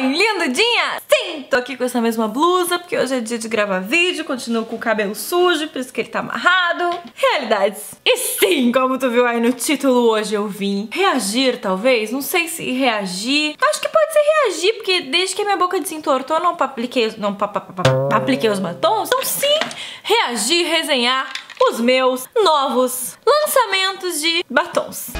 Lindudinha? Sim, tô aqui com essa mesma blusa, porque hoje é dia de gravar vídeo, continuo com o cabelo sujo, por isso que ele tá amarrado. Realidades. E sim, como tu viu aí no título, hoje eu vim reagir, talvez, não sei se reagir. Acho que pode ser reagir, porque desde que a minha boca desentortou, não apliquei, não pa, pa, pa, apliquei os batons. Então sim, reagir, resenhar os meus novos lançamentos de batons.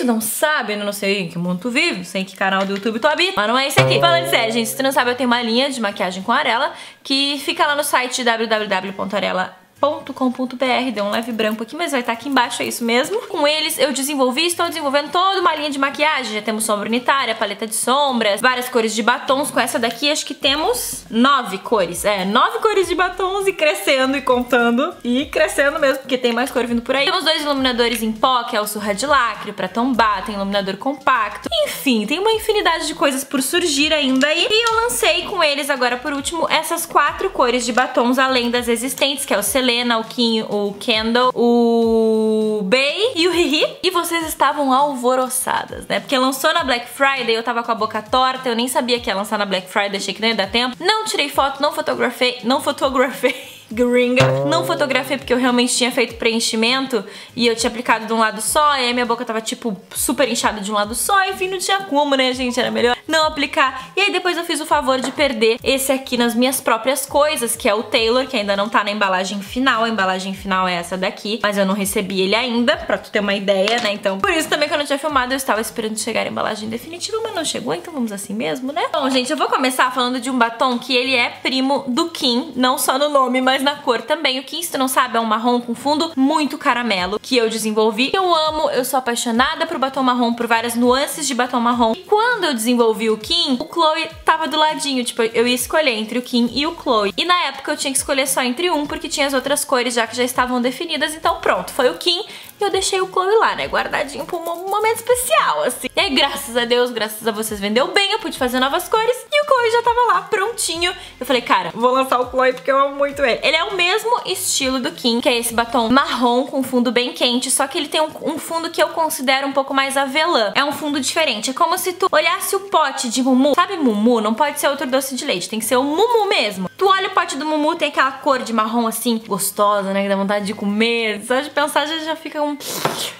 Tu não sabe, não sei em que mundo tu vive, não sei em que canal do YouTube tu habita, mas não é esse aqui. Falando sério, gente, se tu não sabe, eu tenho uma linha de maquiagem com arela que fica lá no site www.arela.com com.br deu um leve branco aqui, mas vai estar aqui embaixo, é isso mesmo. Com eles eu desenvolvi, estou desenvolvendo toda uma linha de maquiagem, já temos sombra unitária, paleta de sombras, várias cores de batons, com essa daqui acho que temos nove cores, é, nove cores de batons e crescendo e contando, e crescendo mesmo, porque tem mais cor vindo por aí. Temos dois iluminadores em pó, que é o surra de lacre, pra tombar, tem iluminador compacto, enfim, tem uma infinidade de coisas por surgir ainda aí, e eu lancei com eles agora por último essas quatro cores de batons, além das existentes, que é o Selena, Helena, o Kim, o Kendall, o Bay e o Hihi. E vocês estavam alvoroçadas, né? Porque lançou na Black Friday, eu tava com a boca torta, eu nem sabia que ia lançar na Black Friday, achei que não ia dar tempo. Não tirei foto, não fotografei, não fotografei gringa. Não fotografei porque eu realmente tinha feito preenchimento e eu tinha aplicado de um lado só, e aí minha boca tava, tipo, super inchada de um lado só, enfim, não tinha como, né, gente? Era melhor não aplicar. E aí depois eu fiz o favor de perder esse aqui nas minhas próprias coisas, que é o Taylor, que ainda não tá na embalagem final. A embalagem final é essa daqui, mas eu não recebi ele ainda, pra tu ter uma ideia, né? Então, por isso também que eu não tinha filmado, eu estava esperando chegar a embalagem definitiva, mas não chegou, então vamos assim mesmo, né? Bom, gente, eu vou começar falando de um batom que ele é primo do Kim, não só no nome, mas na cor também. O Kim, se não sabe, é um marrom com fundo muito caramelo, que eu desenvolvi. Eu amo, eu sou apaixonada por batom marrom, por várias nuances de batom marrom. E quando eu desenvolvi o Kim, o Chloe tava do ladinho, tipo, eu ia escolher entre o Kim e o Chloe. E na época eu tinha que escolher só entre um, porque tinha as outras cores já que já estavam definidas, então pronto, foi o Kim e eu deixei o Chloe lá, né, guardadinho pra um momento especial, assim. E aí, graças a Deus, graças a vocês vendeu bem, eu pude fazer novas cores e o Chloe já tava lá, prontinho. Eu falei, cara, vou lançar o Chloe porque eu amo muito ele. Ele é o mesmo estilo do Kim, que é esse batom marrom com fundo bem quente, só que ele tem um, um fundo que eu considero um pouco mais avelã. É um fundo diferente, é como se tu olhasse o pote de Mumu. Sabe Mumu? Não pode ser outro doce de leite, tem que ser o Mumu mesmo. Tu olha o pote do Mumu, tem aquela cor de marrom assim, gostosa, né, que dá vontade de comer. Só de pensar já, já fica um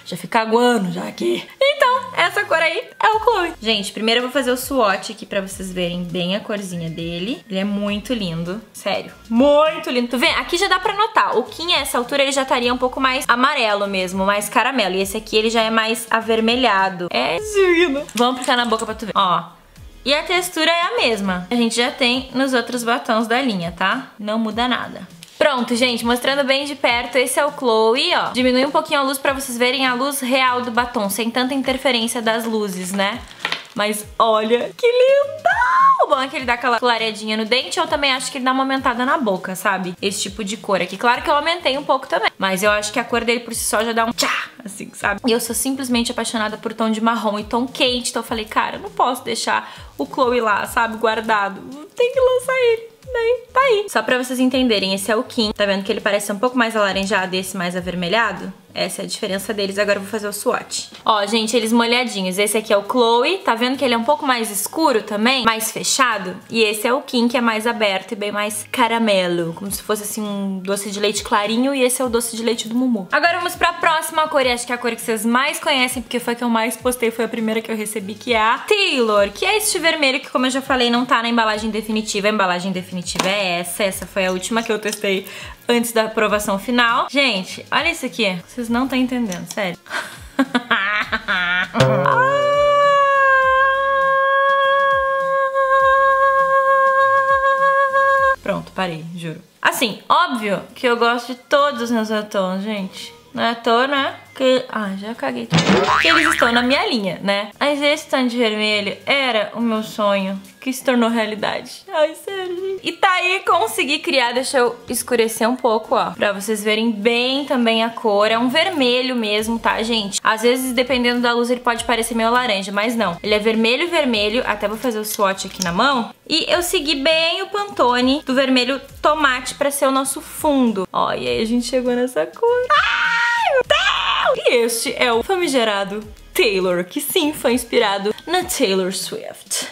já fica aguando já aqui. Então, essa cor aí é o Chloe. Gente, primeiro eu vou fazer o swatch aqui pra vocês verem bem a corzinha dele. Ele é muito lindo, sério. Muito lindo. Tu vê? Aqui já dá pra notar. O Kim, a essa altura, ele já estaria um pouco mais amarelo mesmo, mais caramelo. E esse aqui, ele já é mais avermelhado. É lindo. Vamos aplicar na boca pra tu ver. Ó, e a textura é a mesma. A gente já tem nos outros batons da linha, tá? Não muda nada. Pronto, gente, mostrando bem de perto, esse é o Chloe, ó. Diminui um pouquinho a luz pra vocês verem a luz real do batom, sem tanta interferência das luzes, né? Mas olha que lindo! O bom é que ele dá aquela clareadinha no dente, eu também acho que ele dá uma aumentada na boca, sabe? Esse tipo de cor aqui. Claro que eu aumentei um pouco também, mas eu acho que a cor dele por si só já dá um tchá, assim, sabe? E eu sou simplesmente apaixonada por tom de marrom e tom quente, então eu falei, cara, eu não posso deixar o Chloe lá, sabe, guardado. Tem que lançar ele daí tá aí. Só pra vocês entenderem, esse é o Kim. Tá vendo que ele parece um pouco mais alaranjado e esse mais avermelhado? Essa é a diferença deles. Agora eu vou fazer o swatch. Ó, gente, eles molhadinhos. Esse aqui é o Chloe. Tá vendo que ele é um pouco mais escuro também? Mais fechado. E esse é o Kim, que é mais aberto e bem mais caramelo. Como se fosse, assim, um doce de leite clarinho. E esse é o doce de leite do Mumu. Agora vamos pra próxima cor. E acho que é a cor que vocês mais conhecem, porque foi a que eu mais postei. Foi a primeira que eu recebi, que é a Taylor. Que é este vermelho que, como eu já falei, não tá na embalagem definitiva. A embalagem definitiva é essa. Essa foi a última que eu testei antes da aprovação final. Gente, olha isso aqui. Vocês não estão entendendo, sério. Pronto, parei, juro. Assim, óbvio que eu gosto de todos os meus batons, gente. Não é à toa, né? Que... Ah, já caguei. Que eles estão na minha linha, né? Mas esse tanto de vermelho era o meu sonho que se tornou realidade. Ai, sério, gente. E tá aí, consegui criar, deixa eu escurecer um pouco, ó. Pra vocês verem bem também a cor. É um vermelho mesmo, tá, gente? Às vezes, dependendo da luz, ele pode parecer meio laranja, mas não. Ele é vermelho, vermelho. Até vou fazer o swatch aqui na mão. E eu segui bem o Pantone do vermelho tomate pra ser o nosso fundo. Ó, e aí a gente chegou nessa cor. Deus! E este é o famigerado Taylor, que sim foi inspirado na Taylor Swift.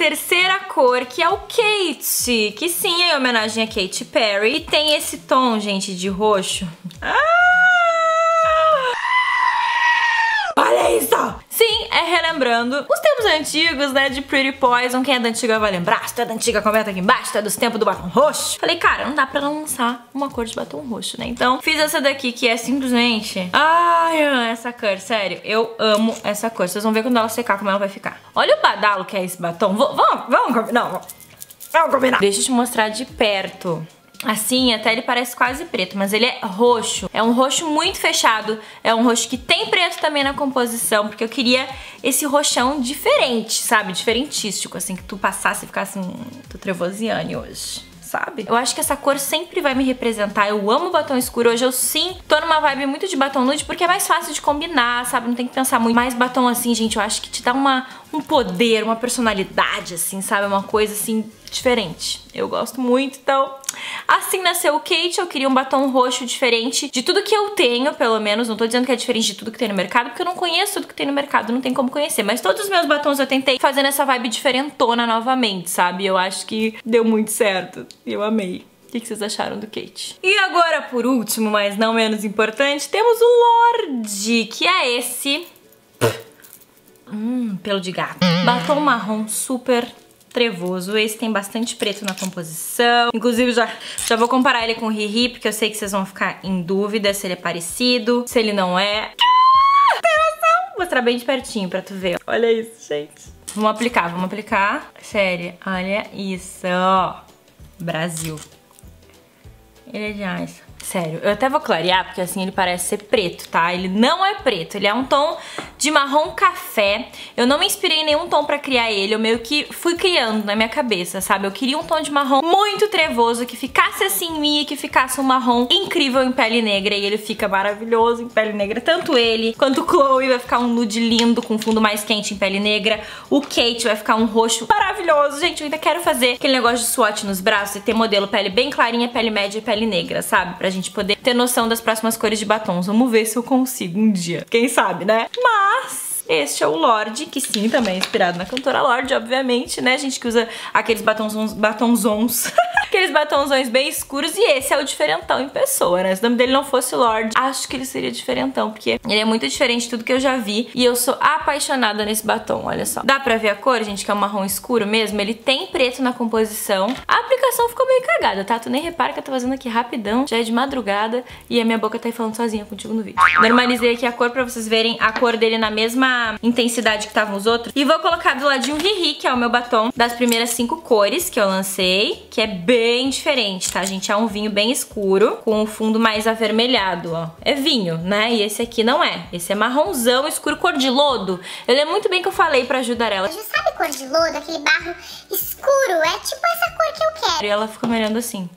Terceira cor, que é o Kate, que sim é em homenagem a Katy Perry. E tem esse tom, gente, de roxo. Ah! Sim, é relembrando os tempos antigos, né, de Pretty Poison. Quem é da antiga vai lembrar. Se tu é da antiga, comenta aqui embaixo. Tu é dos tempos do batom roxo. Falei, cara, não dá pra lançar uma cor de batom roxo, né? Então, fiz essa daqui, que é simplesmente... Ai, essa cor, sério. Eu amo essa cor. Vocês vão ver quando ela secar como ela vai ficar. Olha o badalo que é esse batom. V vamos, vamos combinar. Vamos combinar. Deixa eu te mostrar de perto. Assim, até ele parece quase preto, mas ele é roxo. É um roxo muito fechado. É um roxo que tem preto também na composição, porque eu queria esse roxão diferente, sabe? Diferentístico, assim, que tu passasse e ficasse um... Tô trevosiane hoje sabe? Eu acho que essa cor sempre vai me representar. Eu amo batom escuro. Hoje eu sim tô numa vibe muito de batom nude porque é mais fácil de combinar, sabe? Não tem que pensar muito. Mais batom assim, gente, eu acho que te dá uma, um poder, uma personalidade, assim, sabe? Uma coisa assim diferente. Eu gosto muito, então assim nasceu o Kate, eu queria um batom roxo diferente de tudo que eu tenho, pelo menos, não tô dizendo que é diferente de tudo que tem no mercado, porque eu não conheço tudo que tem no mercado, não tem como conhecer, mas todos os meus batons eu tentei fazer nessa vibe diferentona novamente, sabe? Eu acho que deu muito certo, eu amei. O que vocês acharam do Kate? E agora, por último, mas não menos importante, temos o Lorde, que é esse... Hum, pelo de gato. Batom marrom super trevoso. Esse tem bastante preto na composição. Inclusive, já, já vou comparar ele com o Riri, porque eu sei que vocês vão ficar em dúvida se ele é parecido, se ele não é. Ah, tem noção? Vou mostrar bem de pertinho pra tu ver. Olha isso, gente. Vamos aplicar, vamos aplicar. Sério, olha isso. Brasil. Ele é de ice. Sério, eu até vou clarear, porque assim ele parece ser preto, tá? Ele não é preto, ele é um tom de marrom café. Eu não me inspirei em nenhum tom pra criar ele, eu meio que fui criando na minha cabeça, sabe? Eu queria um tom de marrom muito trevoso, que ficasse assim em mim e que ficasse um marrom incrível em pele negra. E ele fica maravilhoso em pele negra. Tanto ele quanto o Chloe vai ficar um nude lindo com fundo mais quente em pele negra. O Kate vai ficar um roxo maravilhoso. Gente, eu ainda quero fazer aquele negócio de swatch nos braços e ter modelo pele bem clarinha, pele média e pele negra, sabe? Pra gente poder ter noção das próximas cores de batons. Vamos ver se eu consigo um dia. Quem sabe, né? Mas... Yes. Este é o Lorde, que sim, também é inspirado na cantora Lorde, obviamente, né? Gente que usa aqueles batonzons, batonzons aqueles batonzões bem escuros e esse é o diferentão em pessoa, né? Se o nome dele não fosse Lorde, acho que ele seria diferentão, porque ele é muito diferente de tudo que eu já vi e eu sou apaixonada nesse batom, olha só. Dá pra ver a cor, gente, que é um marrom escuro mesmo? Ele tem preto na composição. A aplicação ficou meio cagada, tá? Tu nem repara que eu tô fazendo aqui rapidão, já é de madrugada e a minha boca tá aí falando sozinha contigo no vídeo. Normalizei aqui a cor pra vocês verem a cor dele na mesma intensidade que estavam os outros. E vou colocar do ladinho Riri, que é o meu batom das primeiras cinco cores que eu lancei, que é bem diferente, tá, gente? É um vinho bem escuro, com o fundo mais avermelhado, ó. É vinho, né? E esse aqui não é. Esse é marronzão, escuro, cor de lodo. Eu lembro muito bem que eu falei pra ajudar ela. Já sabe cor de lodo? Aquele barro escuro? É tipo essa cor que eu quero. E ela ficou me olhando assim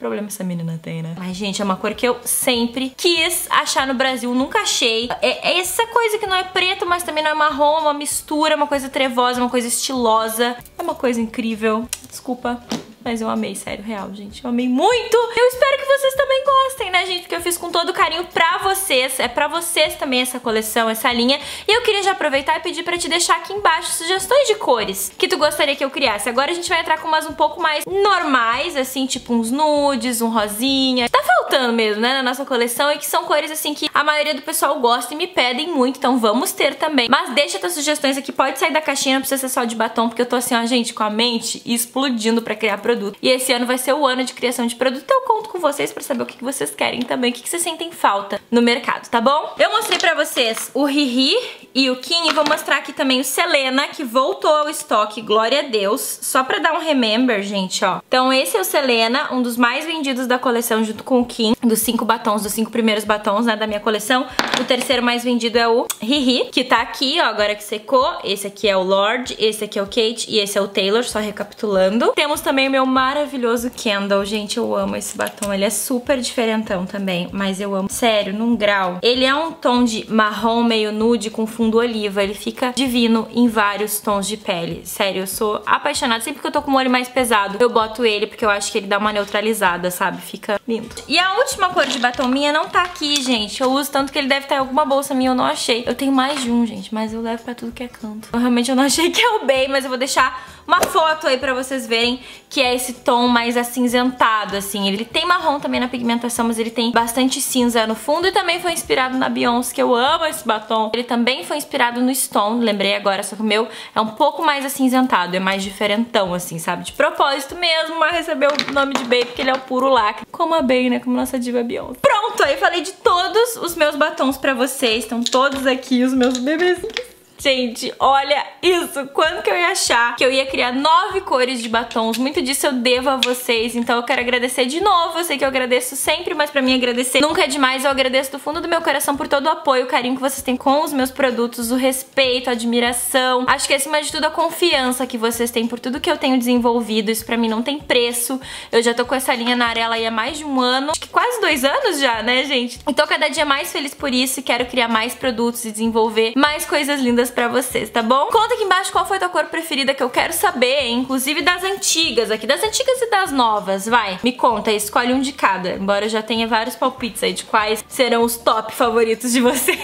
problema essa menina tem, né? Mas, gente, é uma cor que eu sempre quis achar no Brasil, nunca achei. É, é essa coisa que não é preto, mas também não é marrom, é uma mistura, uma coisa trevosa, uma coisa estilosa. É uma coisa incrível. Desculpa. Mas eu amei, sério, real, gente. Eu amei muito. Eu espero que vocês também gostem, né, gente? Porque eu fiz com todo carinho pra vocês. É pra vocês também essa coleção, essa linha. E eu queria já aproveitar e pedir pra te deixar aqui embaixo sugestões de cores que tu gostaria que eu criasse. Agora a gente vai entrar com umas um pouco mais normais, assim, tipo uns nudes, um rosinha. Tá faltando mesmo, né, na nossa coleção. E que são cores, assim, que a maioria do pessoal gosta e me pedem muito. Então vamos ter também. Mas deixa tuas sugestões aqui. Pode sair da caixinha, não precisa ser só de batom. Porque eu tô assim, ó, gente, com a mente explodindo pra criar produto. E esse ano vai ser o ano de criação de produto, então eu conto com vocês pra saber o que vocês querem também, o que vocês sentem falta no mercado, tá bom? Eu mostrei pra vocês o Riri e o Kim e vou mostrar aqui também o Selena, que voltou ao estoque, glória a Deus, só pra dar um remember, gente, ó. Então esse é o Selena, um dos mais vendidos da coleção junto com o Dos cinco batons, dos cinco primeiros batons, né, da minha coleção. O terceiro mais vendido é o Riri, que tá aqui, ó, agora que secou. Esse aqui é o Lorde, esse aqui é o Kate e esse é o Taylor, só recapitulando. Temos também o meu meu maravilhoso Kendall. Gente, eu amo esse batom. Ele é super diferentão também, mas eu amo. Sério, num grau. Ele é um tom de marrom meio nude com fundo oliva. Ele fica divino em vários tons de pele. Sério, eu sou apaixonada. Sempre que eu tô com o olho mais pesado, eu boto ele porque eu acho que ele dá uma neutralizada, sabe? Fica lindo. E a última cor de batom minha não tá aqui, gente. Eu uso tanto que ele deve estar em alguma bolsa minha, eu não achei. Eu tenho mais de um, gente, mas eu levo pra tudo que é canto. Eu, realmente eu não achei que é o bem, mas eu vou deixar uma foto aí pra vocês verem que é esse tom mais acinzentado, assim. Ele tem marrom também na pigmentação, mas ele tem bastante cinza no fundo e também foi inspirado na Beyoncé, que eu amo esse batom. Ele também foi inspirado no Stone, lembrei agora, só que o meu é um pouco mais acinzentado, é mais diferentão, assim, sabe? De propósito mesmo, mas recebeu o nome de Bey porque ele é o puro lacre, como a Bey, né? Como nossa diva Beyoncé. Pronto, aí falei de todos os meus batons pra vocês, estão todos aqui, os meus bebezinhos. Gente, olha isso! Quando que eu ia achar que eu ia criar nove cores de batons? Muito disso eu devo a vocês, então eu quero agradecer de novo. Eu sei que eu agradeço sempre, mas pra mim agradecer nunca é demais. Eu agradeço do fundo do meu coração por todo o apoio, o carinho que vocês têm com os meus produtos, o respeito, a admiração. Acho que acima de tudo a confiança que vocês têm por tudo que eu tenho desenvolvido. Isso pra mim não tem preço. Eu já tô com essa linha na Arela aí há mais de um ano, acho que quase dois anos já, né, gente? E tô cada dia mais feliz por isso e quero criar mais produtos e desenvolver mais coisas lindas pra vocês, tá bom? Conta aqui embaixo qual foi a tua cor preferida que eu quero saber, inclusive das antigas aqui, das antigas e das novas, vai. Me conta, escolhe um de cada, embora eu já tenha vários palpites aí de quais serão os top favoritos de vocês.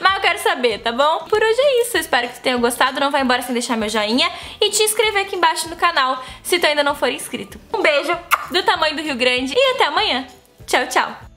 Mas eu quero saber, tá bom? Por hoje é isso, eu espero que tu tenha gostado, não vai embora sem deixar meu joinha e te inscrever aqui embaixo no canal se tu ainda não for inscrito. Um beijo do tamanho do Rio Grande e até amanhã. Tchau, tchau!